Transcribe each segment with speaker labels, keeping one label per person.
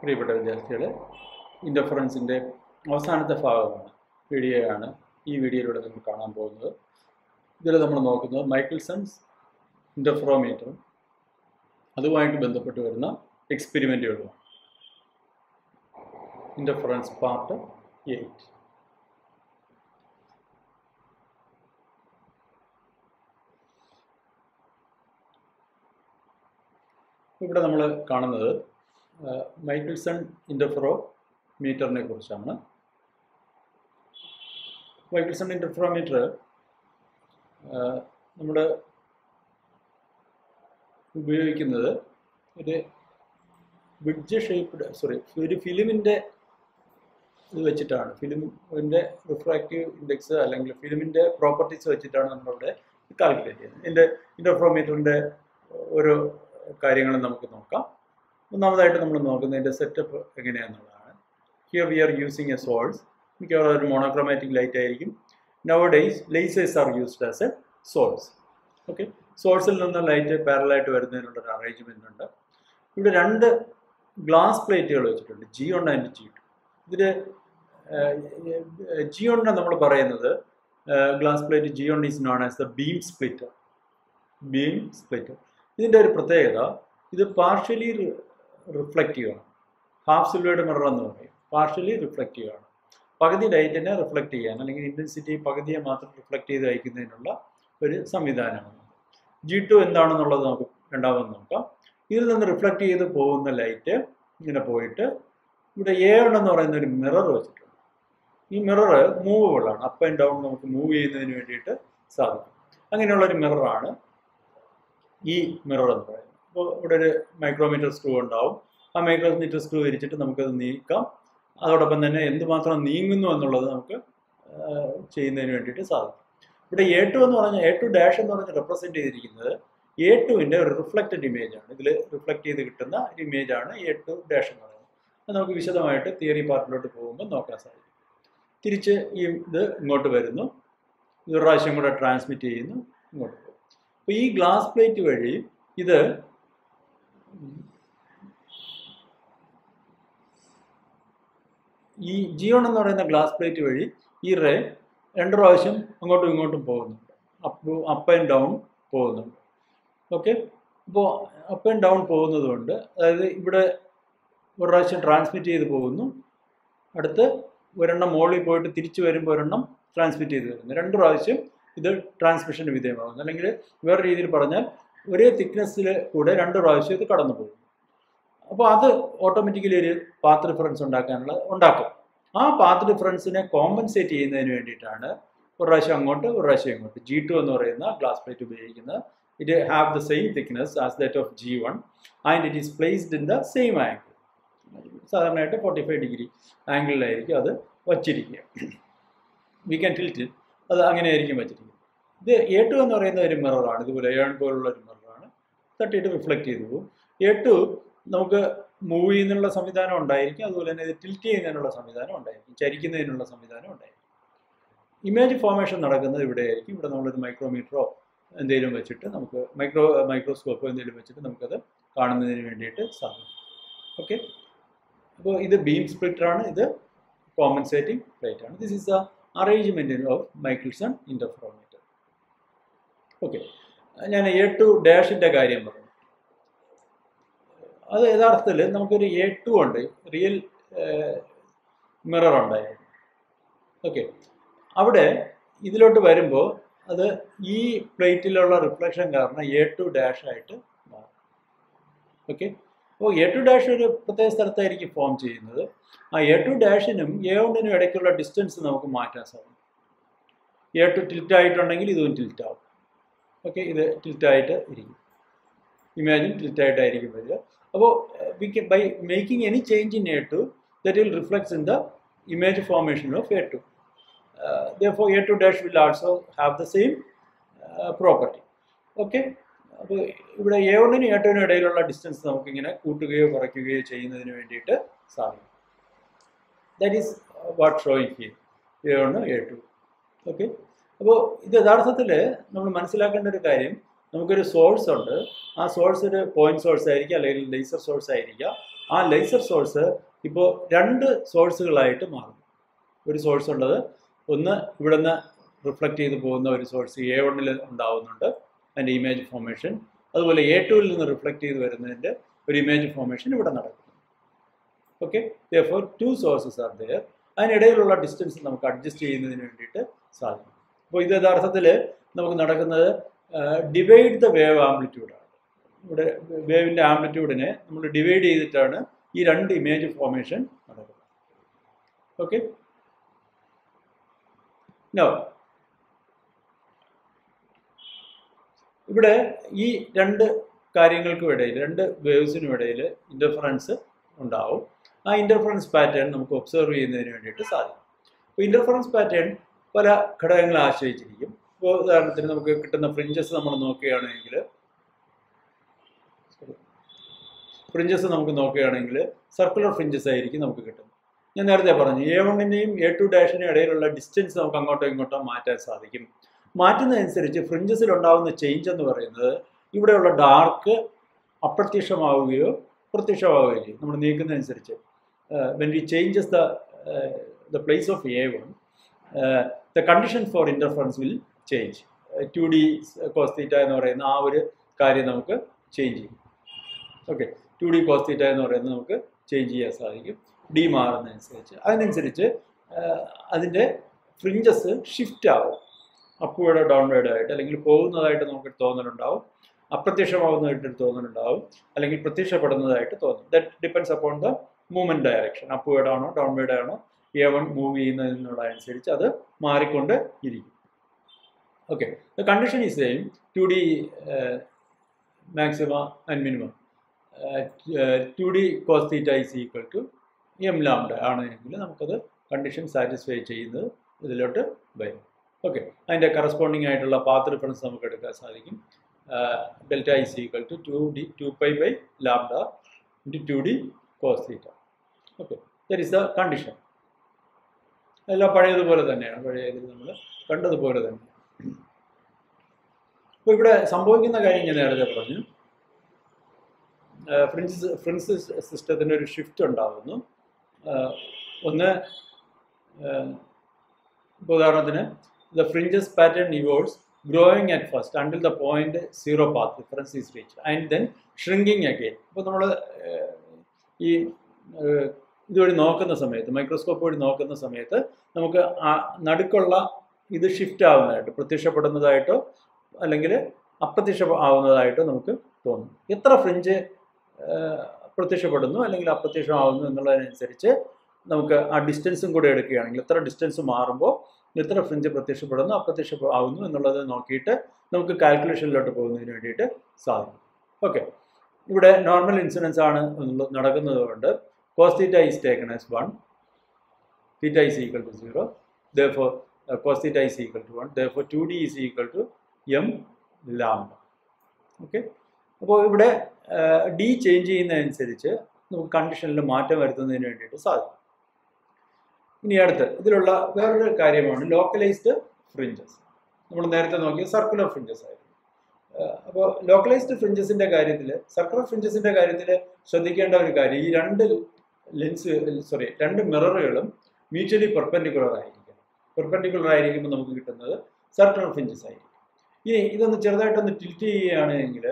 Speaker 1: പ്രിയപ്പെട്ട വിദ്യാർത്ഥികളെ ഇന്റർഫറൻസിന്റെ അവസാനത്തെ ഭാഗമാണ് വീഡിയോയാണ് ഈ വീഡിയോയിലൂടെ നമ്മൾ കാണാൻ പോകുന്നത്. ഇതിൽ നമ്മൾ നോക്കുന്നത് മൈക്കിൾസൺസ് ഇന്റർഫ്രോമീറ്ററും അതുമായിട്ട് ബന്ധപ്പെട്ട് വരുന്ന എക്സ്പെരിമെന്റുകളുമാണ് ഇന്റർഫറൻസ് പാർട്ട് എയ്റ്റ് ഇവിടെ നമ്മൾ കാണുന്നത് മൈക്കിൾസൺ ഇന്റർഫ്രോ മീറ്ററിനെ കുറിച്ചാണ്. മൈക്കിൾസൺ ഇന്റർഫ്രോ മീറ്റർ നമ്മുടെ ഉപയോഗിക്കുന്നത് ഒരു ബ്രിഡ്ജ് ഷേപ്പ്ഡ് സോറി ഒരു ഫിലിമിന്റെ ഇത് വെച്ചിട്ടാണ്. ഫിലിമിന്റെ റിഫ്രാക്റ്റീവ് ഇൻഡെക്സ് അല്ലെങ്കിൽ ഫിലിമിന്റെ പ്രോപ്പർട്ടീസ് വെച്ചിട്ടാണ് നമ്മളിവിടെ കാൽക്കുലേറ്റ് ചെയ്യുന്നത്. ഇതിന്റെ ഇന്റർഫ്രോമീറ്ററിന്റെ ഓരോ കാര്യങ്ങളും നമുക്ക് നോക്കാം. ഒന്നാമതായിട്ട് നമ്മൾ നോക്കുന്നതിന്റെ setup എങ്ങനെയാണെന്നുള്ളതാണ് here we are using a source മിക്കവാറും ഒരു മോണോക്രോമാറ്റിക് ലൈറ്റ് ആയിരിക്കും. Nowadays lasers are used as a source okay സോഴ്സിൽ നിന്ന് ലൈറ്റ് പാരലായിട്ട് വരുന്നതിനുള്ള ഒരു അറേഞ്ച്മെന്റ് ഉണ്ട്. ഇവിടെ രണ്ട് ഗ്ലാസ് പ്ലേറ്റുകൾ വെച്ചിട്ടുണ്ട്. G one and G two ഇതിൽ ജി ഒൺ നമ്മൾ പറയുന്നത് glass plate G one is known as the beam splitter beam splitter ഇതിന്റെ ഒരു പ്രത്യേകത ഇത് പാർഷ്യലി റിഫ്ലക്റ്റീവ് ആണ് ഹാഫ് സിൽവേഡ് മിറർ എന്ന് പറയും. പാർഷ്യലി റിഫ്ലക്റ്റീവ് ആണ് പകുതി ലൈറ്റിനെ റിഫ്ലക്റ്റ് ചെയ്യാൻ അല്ലെങ്കിൽ ഇന്റൻസിറ്റി പകുതിയെ മാത്രം റിഫ്ലക്റ്റ് ചെയ്ത് അയക്കുന്നതിനുള്ള ഒരു സംവിധാനമാണ്. ജി ടു എന്താണെന്നുള്ളത് നമുക്ക് രണ്ടാമത് നോക്കാം. ഇതിൽ നിന്ന് റിഫ്ലക്റ്റ് ചെയ്ത് പോകുന്ന ലൈറ്റ് ഇങ്ങനെ പോയിട്ട് ഇവിടെ എ എന്ന് പറയുന്ന ഒരു മിറർ വെച്ചിട്ടുണ്ട്. ഈ മിറർ മൂവബിൾ ആണ്. അപ്പ് ആൻഡ് ഡൗൺ നമുക്ക് മൂവ് ചെയ്യുന്നതിന് വേണ്ടിയിട്ട് സാധിക്കും. അങ്ങനെയുള്ള ഒരു മിററാണ് ഈ മിറർ എന്ന് പറയുന്നത്. അപ്പോൾ ഇവിടെ ഒരു മൈക്രോമീറ്റർ സ്ക്രൂ ഉണ്ടാവും. ആ മൈക്രോമീറ്റർ സ്ക്രൂ വിരിച്ചിട്ട് നമുക്കത് നീക്കാം. അതോടൊപ്പം തന്നെ എന്തുമാത്രം നീങ്ങുന്നു എന്നുള്ളത് നമുക്ക് ചെയ്യുന്നതിന് വേണ്ടിയിട്ട് സാധിക്കും. ഇവിടെ എ ടു എന്ന് പറഞ്ഞാൽ എ ടു ഡാഷ് എന്ന് പറഞ്ഞ് റെപ്രസെന്റ് ചെയ്തിരിക്കുന്നത് എ ടുവിന്റെ ഒരു റിഫ്ലക്റ്റഡ് ഇമേജ് ആണ്. ഇതിൽ റിഫ്ലക്റ്റ് ചെയ്ത് കിട്ടുന്ന ഒരു ഇമേജ് ആണ് എ ടു ഡാഷ് എന്ന് പറയുന്നത്. അത് നമുക്ക് വിശദമായിട്ട് തിയറി പാർട്ടിലോട്ട് പോകുമ്പോൾ നോക്കാൻ സാധിക്കും. തിരിച്ച് ഈ ഇത് ഇങ്ങോട്ട് വരുന്നു. ഇതൊരു പ്രാവശ്യം കൂടെ ട്രാൻസ്മിറ്റ് ചെയ്യുന്നു ഇങ്ങോട്ട് പോകും അപ്പോൾ ഈ ഗ്ലാസ് പ്ലേറ്റ് വഴി ഇത് ഈ ജിയോൺ എന്ന് പറയുന്ന ഗ്ലാസ് പ്ലേറ്റ് വഴി ഈ റേ രണ്ട് പ്രാവശ്യം അങ്ങോട്ടും ഇങ്ങോട്ടും പോകുന്നുണ്ട്. അപ്പ് അപ്പ് ആൻഡ് ഡൗൺ പോകുന്നുണ്ട്. ഓക്കെ അപ്പോൾ അപ്പ് ആൻഡ് ഡൗൺ പോകുന്നത് കൊണ്ട് അതായത് ഇവിടെ ഒരു പ്രാവശ്യം ട്രാൻസ്മിറ്റ് ചെയ്ത് പോകുന്നു. അടുത്ത് ഒരെണ്ണം മുകളിൽ പോയിട്ട് തിരിച്ചു വരുമ്പോൾ ഒരെണ്ണം ട്രാൻസ്മിറ്റ് ചെയ്ത് വരുന്നു. രണ്ട് പ്രാവശ്യം ഇത് ട്രാൻസ്മിഷന് വിധേയമാകുന്നു. അല്ലെങ്കിൽ വേറെ രീതിയിൽ പറഞ്ഞാൽ ഒരേ തിക്നെസ്സിൽ കൂടെ രണ്ട് പ്രാവശ്യം ഇത് കടന്നു പോകും. അപ്പോൾ അത് ഓട്ടോമാറ്റിക്കലി ഒരു പാത്ത് ഡിഫറൻസ് ഉണ്ടാക്കാനുള്ള ഉണ്ടാക്കും. ആ പാത്ത് ഡിഫറൻസിനെ കോമ്പൻസേറ്റ് ചെയ്യുന്നതിന് വേണ്ടിയിട്ടാണ് ഒരു പ്രാവശ്യം അങ്ങോട്ട് ഒരു പ്രാവശ്യം ഇങ്ങോട്ട്. ജി ടു എന്ന് പറയുന്ന ഗ്ലാസ് പ്ലേറ്റ് ഉപയോഗിക്കുന്നത് it have the same thickness as that of G one and it is placed in the same angle സാധാരണയായിട്ട് ഫോർട്ടി ഫൈവ് ഡിഗ്രി ആംഗിളിലായിരിക്കും അത് വച്ചിരിക്കുക. വി ക്യാൻ ടിൽറ്റ് അത് അങ്ങനെയായിരിക്കും വച്ചിരിക്കുന്നത് ഇത് എ ടു എന്ന് പറയുന്ന ഒരു മിററാണ് ഇതുപോലെ ഏൺ പോലുള്ള ഒരു മിററാണ് തട്ടിയിട്ട് റിഫ്ലക്റ്റ് ചെയ്തു പോകും. എ ടു നമുക്ക് മൂവ് ചെയ്യുന്നതിനുള്ള സംവിധാനം ഉണ്ടായിരിക്കും. അതുപോലെ തന്നെ ഇത് ടിൽറ്റ് ചെയ്യുന്നതിനുള്ള സംവിധാനം ഉണ്ടായിരിക്കും. ചരിക്കുന്നതിനുള്ള സംവിധാനം ഉണ്ടായിരിക്കും. ഇമേജ് ഫോർമേഷൻ നടക്കുന്നത് ഇവിടെ ആയിരിക്കും ഇവിടെ നമ്മളൊരു മൈക്രോമീറ്ററോ എന്തെങ്കിലും വെച്ചിട്ട് നമുക്ക് മൈക്രോ മൈക്രോസ്കോപ്പോ എന്തെങ്കിലും വെച്ചിട്ട് നമുക്കത് കാണുന്നതിന് വേണ്ടിയിട്ട് സാധിക്കും. ഓക്കെ അപ്പോൾ ഇത് ബീം സ്പ്ലിറ്ററാണ് ഇത് കോമ്പൻസേറ്റിംഗ് ആണ്. This is the arrangement of Michelson interferometer okay ഞാൻ എ ടു ഡാഷിന്റെ കാര്യം പറഞ്ഞു. അത് യഥാർത്ഥത്തിൽ നമുക്കൊരു എ ടു ഉണ്ട്. റിയൽ മിറർ ഉണ്ടായിരുന്നു ഓക്കെ അവിടെ ഇതിലോട്ട് വരുമ്പോൾ അത് ഈ പ്ലേറ്റിലുള്ള റിഫ്ലക്ഷൻ കാരണം എ ടു ഡാഷായിട്ട് മാറും. ഓക്കെ അപ്പോൾ എ ടു ഡാഷ് ഒരു പ്രത്യേക സ്ഥലത്തായിരിക്കും ഫോം ചെയ്യുന്നത്. ആ എ ടു ഡാഷിനും എ ഒന്നിനും ഇടയ്ക്കുള്ള ഡിസ്റ്റൻസ് നമുക്ക് മാറ്റാൻ സാധിക്കും. എ ടു ടിൽറ്റ് ആയിട്ടുണ്ടെങ്കിൽ ഇതും ടിൽറ്റ് ആവും. ഓക്കെ ഇത് ടിൽറ്റായിട്ട് ഇരിക്കും. ഇമാജിൻ ടിൽറ്റായിട്ടായിരിക്കും വരിക. അപ്പോൾ we can by making any change in A two that will reflects in the image formation of A two therefore A two will also have the same uh, property. Okay? അപ്പോൾ ഇവിടെ A ഒന്നിനും A ടുവിനും ഇടയിലുള്ള distance നമുക്കിങ്ങനെ കൂട്ടുകയോ കുറയ്ക്കുകയോ ചെയ്യുന്നതിന് വേണ്ടിയിട്ട് സാധിക്കും. That is what showing here A ഒന്ന് എ ടു ഓക്കെ അപ്പോൾ ഇത് യഥാർത്ഥത്തിൽ നമ്മൾ മനസ്സിലാക്കേണ്ട ഒരു കാര്യം നമുക്കൊരു സോഴ്സ് ഉണ്ട്. ആ സോഴ്സ് ഒരു പോയിന്റ് സോഴ്സ് ആയിരിക്കാം അല്ലെങ്കിൽ ലേസർ സോഴ്സ് ആയിരിക്കാം. ആ ലേസർ സോഴ്സ് ഇപ്പോൾ രണ്ട് സോഴ്സുകളായിട്ട് മാറും. ഒരു സോഴ്സ് ഉള്ളത് ഒന്ന് ഇവിടെ നിന്ന് റിഫ്ലക്റ്റ് ചെയ്ത് പോകുന്ന ഒരു സോഴ്സ് എ വണ്ണിൽ ഉണ്ടാവുന്നുണ്ട് അതിന്റെ ഇമേജ് ഫോർമേഷൻ അതുപോലെ എ ടുവിൽ നിന്ന് റിഫ്ലക്റ്റ് ചെയ്ത് വരുന്നതിന്റെ ഒരു ഇമേജ് ഫോർമേഷൻ ഇവിടെ നടക്കുന്നു. Okay for two sources are there അതിനിടയിലുള്ള distance നമുക്ക് അഡ്ജസ്റ്റ് ചെയ്യുന്നതിന് വേണ്ടിയിട്ട് സാധിക്കും. അപ്പോൾ ഇത് യഥാർത്ഥത്തിൽ നമുക്ക് നടക്കുന്നത് ഡിവൈഡ് ദ വേവ് ആംപ്ലിറ്റ്യൂഡാണ് ഇവിടെ വേവിന്റെ ആംപ്ലിറ്റ്യൂഡിനെ നമ്മൾ ഡിവൈഡ് ചെയ്തിട്ടാണ് ഈ രണ്ട് ഇമേജ് ഫോർമേഷൻ നടക്കുന്നത്. ഓക്കെ നോ ഇവിടെ ഈ രണ്ട് കാര്യങ്ങൾക്കും ഇടയിൽ രണ്ട് വേവ്സിനും ഇടയിൽ ഇന്റർഫറൻസ് ഉണ്ടാവും. ആ ഇന്റർഫറൻസ് പാറ്റേൺ നമുക്ക് ഒബ്സർവ് ചെയ്യുന്നതിന് വേണ്ടിയിട്ട് സാധിക്കും. അപ്പോൾ ഇന്റർഫറൻസ് പാറ്റേൺ പല ഘടകങ്ങളെ ആശ്രയിച്ചിരിക്കും. ഇപ്പോൾ ഉദാഹരണത്തിന് നമുക്ക് കിട്ടുന്ന ഫ്രിഞ്ചസ് നമ്മൾ നോക്കുകയാണെങ്കിൽ ഫ്രിഞ്ചസ് നമുക്ക് നോക്കുകയാണെങ്കിൽ സർക്കുലർ ഫ്രിഞ്ചസ് ആയിരിക്കും നമുക്ക് കിട്ടുന്നത്. ഞാൻ നേരത്തെ പറഞ്ഞു എ വണ്ണിന്റെയും എ ടു ഡാഷിന്റെയും ഇടയിലുള്ള ഡിസ്റ്റൻസ് നമുക്ക് അങ്ങോട്ടോ ഇങ്ങോട്ടോ മാറ്റാൻ സാധിക്കും. മാറ്റുന്നതനുസരിച്ച് ഫ്രിഞ്ചസിൽ ഉണ്ടാകുന്ന ചേഞ്ച് എന്ന് പറയുന്നത് ഇവിടെയുള്ള ഡാർക്ക് അപ്രത്യക്ഷമാവുകയോ പ്രത്യക്ഷമാവുകയോ ചെയ്യും നമ്മൾ നീക്കുന്നതനുസരിച്ച്. When we changes the the place of A one the condition for interference will change to D cos theta എന്ന് പറയുന്ന ആ ഒരു കാര്യം നമുക്ക് ചേഞ്ച് ചെയ്യും. ഓക്കെ ടു ഡി കോസ്തീറ്റ എന്ന് പറയുന്നത് നമുക്ക് ചേഞ്ച് ചെയ്യാൻ സാധിക്കും. ഡി മാറുന്നതനുസരിച്ച് അതിനനുസരിച്ച് അതിന്റെ ഫ്രിഞ്ചസ് ഷിഫ്റ്റ് ആവും. അപ്പുവേഡോ ഡൗൺവേഡോ ആയിട്ട് അല്ലെങ്കിൽ പോകുന്നതായിട്ട് നമുക്ക് തോന്നലുണ്ടാവും. അപ്രത്യക്ഷമാവുന്നതായിട്ട് തോന്നലുണ്ടാവും. അല്ലെങ്കിൽ പ്രത്യക്ഷപ്പെടുന്നതായിട്ട് തോന്നും. That depends upon the movement direction അപ്പുവേഡാണോ ആണോ ഡൗൺവേഡ് ആണോ എ വൺ മൂവ് ചെയ്യുന്നതിനോടനുസരിച്ച് അത് മാറിക്കൊണ്ട് ഇരിക്കും. Okay condition is same to D maximum and minimum to D cos theta is equal to M lambda ആണെങ്കിൽ നമുക്കത് കണ്ടീഷൻ സാറ്റിസ്ഫൈ ചെയ്യുന്നത് ഇതിലോട്ട് വരും. ഓക്കെ അതിന്റെ കറസ്പോണ്ടിങ് ആയിട്ടുള്ള പാത്ത് റിഫറൻസ് നമുക്ക് എടുക്കാൻ സാധിക്കും. Delta is equal to two D two pi by lambda into two D cos theta okay that is the condition എല്ലാം പഴയതുപോലെ തന്നെയാണ്. പഴയ ഇതിൽ നമ്മൾ കണ്ടതുപോലെ തന്നെ. അപ്പോൾ ഇവിടെ സംഭവിക്കുന്ന കാര്യം ഞാൻ നേരത്തെ പറഞ്ഞു. ഫ്രിൻസ് ഫ്രിൻസ് സിസ്റ്റത്തിന്റെ ഒരു ഷിഫ്റ്റ് ഉണ്ടാകുന്നു ഒന്ന് ഇപ്പോൾ ഉദാഹരണത്തിന് the fringes pattern evolves growing at first until the point zero path difference is reach and then shrinking again അപ്പോൾ നമ്മൾ ഈ ഇതുവഴി നോക്കുന്ന സമയത്ത് മൈക്രോസ്കോപ്പ് വഴി നോക്കുന്ന സമയത്ത് നമുക്ക് ആ നടുക്കുള്ള ഇത് ഷിഫ്റ്റ് ആവുന്നതായിട്ട് പ്രത്യക്ഷപ്പെടുന്നതായിട്ടോ അല്ലെങ്കിൽ അപ്രത്യക്ഷ ആവുന്നതായിട്ടോ നമുക്ക് തോന്നും. എത്ര ഫ്രിഞ്ച് പ്രത്യക്ഷപ്പെടുന്നു അല്ലെങ്കിൽ അപ്രത്യക്ഷമാവുന്നു എന്നുള്ളതിനനുസരിച്ച് നമുക്ക് ആ ഡിസ്റ്റൻസും കൂടെ എടുക്കുകയാണെങ്കിൽ എത്ര ഡിസ്റ്റൻസ് മാറുമ്പോൾ എത്ര ഫ്രിഞ്ച് പ്രത്യക്ഷപ്പെടുന്നു അപ്രത്യക്ഷ ആവുന്നു എന്നുള്ളത് നോക്കിയിട്ട് നമുക്ക് കാൽക്കുലേഷനിലോട്ട് പോകുന്നതിന് വേണ്ടിയിട്ട് സാധിക്കും. ഓക്കെ ഇവിടെ നോർമൽ ഇൻസിഡൻസ് ആണ് നടക്കുന്നത് കൊണ്ട് cos theta is taken as 1 theta is equal to 0 therefore uh, cos theta is equal to 1 therefore 2d is equal to m lambda. Okay? അപ്പോൾ ഇവിടെ ഡി ചേഞ്ച് ചെയ്യുന്നതനുസരിച്ച് നമുക്ക് കണ്ടീഷനിൽ മാറ്റം വരുത്തുന്നതിന് വേണ്ടിയിട്ട് സാധിക്കും. ഇനി അടുത്ത് ഇതിലുള്ള വേറൊരു കാര്യമാണ് ലോക്കലൈസ്ഡ് ഫ്രിഞ്ചസ് നമ്മൾ നേരത്തെ നോക്കിയ സർക്കുലർ ഫ്രിഞ്ചസ് ആയിരുന്നു. അപ്പോൾ ലോക്കലൈസ്ഡ് ഫ്രിഞ്ചസിന്റെ കാര്യത്തിൽ സർക്കുലർ ഫ്രിഞ്ചസിന്റെ കാര്യത്തിൽ ശ്രദ്ധിക്കേണ്ട ഒരു കാര്യം ഈ രണ്ട് ലെൻസ് സോറി രണ്ട് മിററുകളും മ്യൂച്വലി പെർപെൻഡിക്കുലർ ആയിരിക്കണം. പെർപെൻഡിക്കുലർ ആയിരിക്കുമ്പോൾ നമുക്ക് കിട്ടുന്നത് സർട്ടൺ ഓഫ് ഇഞ്ചസ് ആയിരിക്കും. ഇനി ഇതൊന്ന് ചെറുതായിട്ടൊന്ന് ടിൽറ്റ് ചെയ്യുകയാണെങ്കിൽ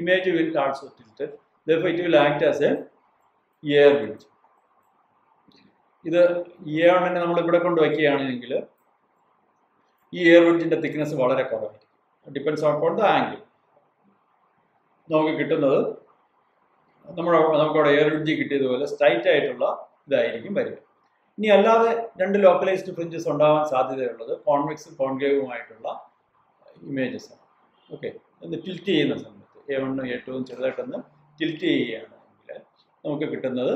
Speaker 1: image will also tilt it will act as a air wind ഇത് ഇയർ തന്നെ നമ്മൾ ഇവിടെ കൊണ്ട് വയ്ക്കുകയാണെങ്കിൽ ഈ എയർ വിഡ്ജിന്റെ തിക്നെസ് വളരെ കുറവായിരിക്കും. ഡിപ്പെൻസ് ഓൺ ദ ആംഗിൾ നമുക്ക് കിട്ടുന്നത് നമ്മൾ നമുക്കവിടെ എയർജി കിട്ടിയതുപോലെ സ്ട്രൈറ്റ് ആയിട്ടുള്ള ഇതായിരിക്കും വരിക. ഇനി അല്ലാതെ രണ്ട് ലോക്കലൈസ്ഡ് ഫ്രിഞ്ചസ് ഉണ്ടാവാൻ സാധ്യതയുള്ളത് കോൺവെക്സും കോൺകേവുമായിട്ടുള്ള ഇമേജസ് ആണ്. ഓക്കെ ഒന്ന് ടിൽറ്റ് ചെയ്യുന്ന സമയത്ത് എ വണ്ണും എ ടുവും ചെറുതായിട്ടൊന്ന് ടിൽറ്റ് ചെയ്യുകയാണെങ്കിൽ നമുക്ക് കിട്ടുന്നത്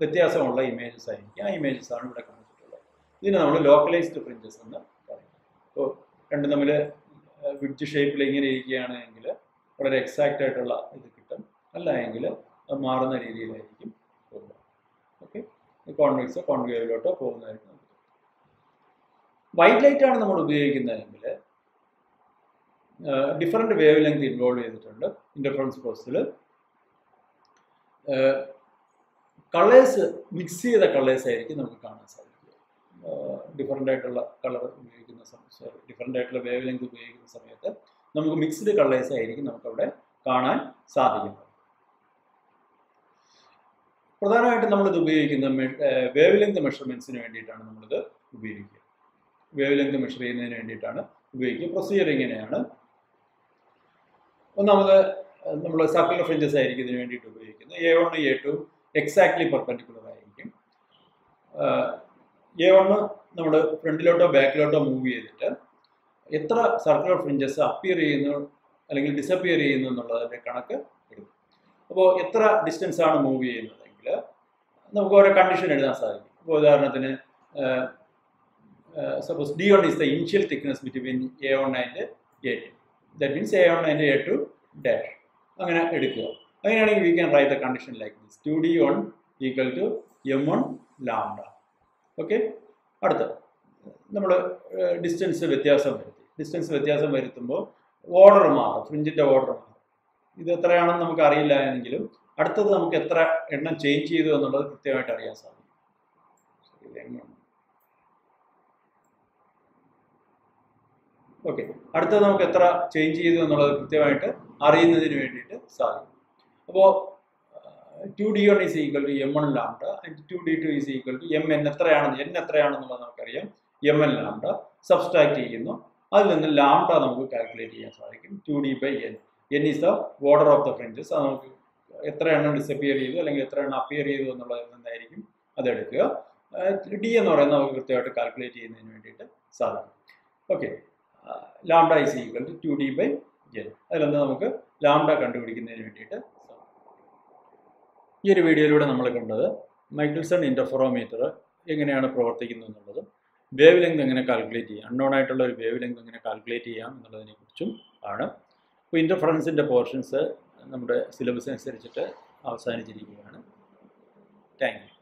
Speaker 1: വ്യത്യാസമുള്ള ഇമേജസ് ആയിരിക്കും. ആ ഇമേജസ് ആണ് ഇവിടെ കാണിച്ചിട്ടുള്ളത്. ഇതിനെ നമ്മൾ ലോക്കലൈസ്ഡ് ഫ്രിഞ്ചസ് എന്ന് പറയും. അപ്പോൾ രണ്ടും തമ്മിൽ വിഡ്ജ് ഷേപ്പിൽ ഇങ്ങനെ ഇരിക്കുകയാണെങ്കിൽ വളരെ എക്സാക്റ്റ് ആയിട്ടുള്ള ഇത് കിട്ടും. അല്ല എങ്കിൽ മാറുന്ന രീതിയിലായിരിക്കും പോകുക. ഓക്കെ കോൺവെക്സോ കോൺവേവിലോട്ടോ പോകുന്നതായിരിക്കും വൈറ്റ് ലൈറ്റ് ആണ് നമ്മൾ ഉപയോഗിക്കുന്നതെങ്കിൽ ഡിഫറെന്റ് വേവ് ലെങ്ത് ഇൻവോൾവ് ചെയ്തിട്ടുണ്ട് ഇന്റർഫറൻസ് പ്രോസസ്സിൽ കളേഴ്സ് മിക്സ് ചെയ്ത കളേഴ്സ് ആയിരിക്കും നമുക്ക് കാണാൻ സാധിക്കുക. ഡിഫറെന്റ് ആയിട്ടുള്ള കളർ ഉപയോഗിക്കുന്ന സോറി ഡിഫറെന്റ് ആയിട്ടുള്ള വേവ് ലെങ്ത് ഉപയോഗിക്കുന്ന സമയത്ത് നമുക്ക് മിക്സ്ഡ് കളേഴ്സ് ആയിരിക്കും നമുക്കവിടെ കാണാൻ സാധിക്കുന്നത്. പ്രധാനമായിട്ടും നമ്മളിത് ഉപയോഗിക്കുന്ന വേവ് ലെങ്ത് മെഷർമെന്റ്സിന് വേണ്ടിയിട്ടാണ് നമ്മളിത് ഉപയോഗിക്കുക. വേവ് ലെങ്ത് മെഷർ ചെയ്യുന്നതിന് വേണ്ടിയിട്ടാണ് ഉപയോഗിക്കുക. പ്രൊസീജിയർ ഇങ്ങനെയാണ്. ഒന്നാമത് നമ്മൾ സർക്കുലർ ഫ്രിഞ്ചസ് ആയിരിക്കും ഇതിന് വേണ്ടിയിട്ട് ഉപയോഗിക്കുന്നത്. A one A two exactly perpendicular ആയിരിക്കും. എ വണ് നമ്മൾ ഫ്രണ്ടിലോട്ടോ ബാക്കിലോട്ടോ മൂവ് ചെയ്തിട്ട് എത്ര സർക്കുലർ ഫ്രിഞ്ചസ് അപ്പിയർ ചെയ്യുന്നു അല്ലെങ്കിൽ ഡിസപ്പിയർ ചെയ്യുന്നു എന്നുള്ളതിന്റെ കണക്ക് എടുക്കും. അപ്പോൾ എത്ര ഡിസ്റ്റൻസ് ആണ് മൂവ് ചെയ്യുന്നതെങ്കിൽ നമുക്ക് ഓരോ കണ്ടീഷൻ എഴുതാൻ സാധിക്കും. ഇപ്പോൾ ഉദാഹരണത്തിന് suppose D one is the initial thickness between A one and A two that means A one and A two dash അങ്ങനെ എടുക്കുക. അങ്ങനെയാണെങ്കിൽ we can write the condition like this two D one equal to M one lambda okay അടുത്ത. നമ്മൾ distance വ്യത്യാസം വരുത്തി. Distance വ്യത്യാസം വരുത്തുമ്പോൾ order മാറും. ഫ്രിഞ്ചിന്റെ ഓർഡർ മാറും. ഇത് എത്രയാണെന്ന് നമുക്ക് അറിയില്ല എങ്കിലും അടുത്തത് നമുക്ക് എത്ര എണ്ണം ചേഞ്ച് ചെയ്തു എന്നുള്ളത് കൃത്യമായിട്ട് അറിയാൻ സാധിക്കും. ഓക്കെ അടുത്തത് നമുക്ക് എത്ര ചേഞ്ച് ചെയ്തു എന്നുള്ളത് കൃത്യമായിട്ട് അറിയുന്നതിന് വേണ്ടിയിട്ട് സാധിക്കും. അപ്പോൾ two D one is equal to M one lambda and two D two is equal to M N എത്രയാണെന്ന് എൻ എത്രയാണെന്നുള്ളത് നമുക്കറിയാം. എം എൻ ലാംഡ സബ്സ്ട്രാക്ട് ചെയ്യുന്നു. അതിൽ നിന്ന് ലാംഡ നമുക്ക് കാൽക്കുലേറ്റ് ചെയ്യാൻ സാധിക്കും. Two D by N N is the order of the fringes അത് നമുക്ക് എത്ര എണ്ണം ഡിസപ്പിയർ ചെയ്തു അല്ലെങ്കിൽ എത്ര എണ്ണം അപ്പിയർ ചെയ്തു എന്നുള്ളതിൽ എന്തായിരിക്കും അതെടുക്കുക ഡി എന്ന് പറയുന്നത് നമുക്ക് കൃത്യമായിട്ട് കാൽക്കുലേറ്റ് ചെയ്യുന്നതിന് വേണ്ടിയിട്ട് സാധിക്കും okay lambda is equal to two D by J അതിലൊന്ന് നമുക്ക് ലാംഡ കണ്ടുപിടിക്കുന്നതിന് വേണ്ടിയിട്ട് ഈ ഒരു വീഡിയോയിലൂടെ നമ്മൾ കണ്ടത് മൈക്കിൾസൺ ഇന്റർഫെറോമീറ്റർ എങ്ങനെയാണ് പ്രവർത്തിക്കുന്നത് എന്നുള്ളതും വേവ് ലെങ്ത് എങ്ങനെ കാൽക്കുലേറ്റ് ചെയ്യാം അൺനോൺ ആയിട്ടുള്ള ഒരു വേവ് ലെങ്ത് എങ്ങനെ കാൽക്കുലേറ്റ് ചെയ്യാം എന്നുള്ളതിനെ കുറിച്ചും ആണ് അപ്പോൾ ഇന്റർഫറൻസിന്റെ പോർഷൻസ് നമ്മുടെ സിലബസ് അനുസരിച്ചിട്ട് അവസാനിച്ചിരിക്കുകയാണ്. Thank you